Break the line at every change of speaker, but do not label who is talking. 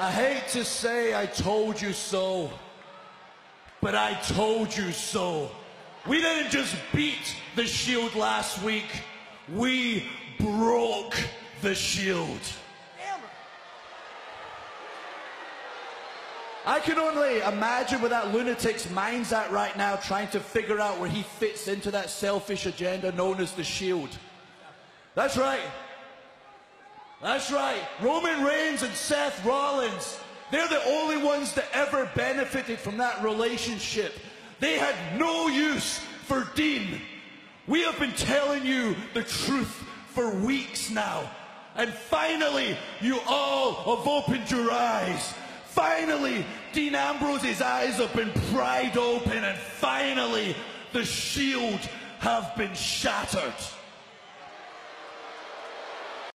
I hate to say I told you so, but I told you so. We didn't just beat the Shield last week, we broke the Shield. I can only imagine where that lunatic's mind's at right now, trying to figure out where he fits into that selfish agenda known as the Shield. That's right. That's right. Roman Reigns and Seth Rollins, they're the only ones that ever benefited from that relationship. They had no use for Dean. We have been telling you the truth for weeks now. And finally, you all have opened your eyes. Finally, Dean Ambrose's eyes have been pried open, and finally, the shield have been shattered.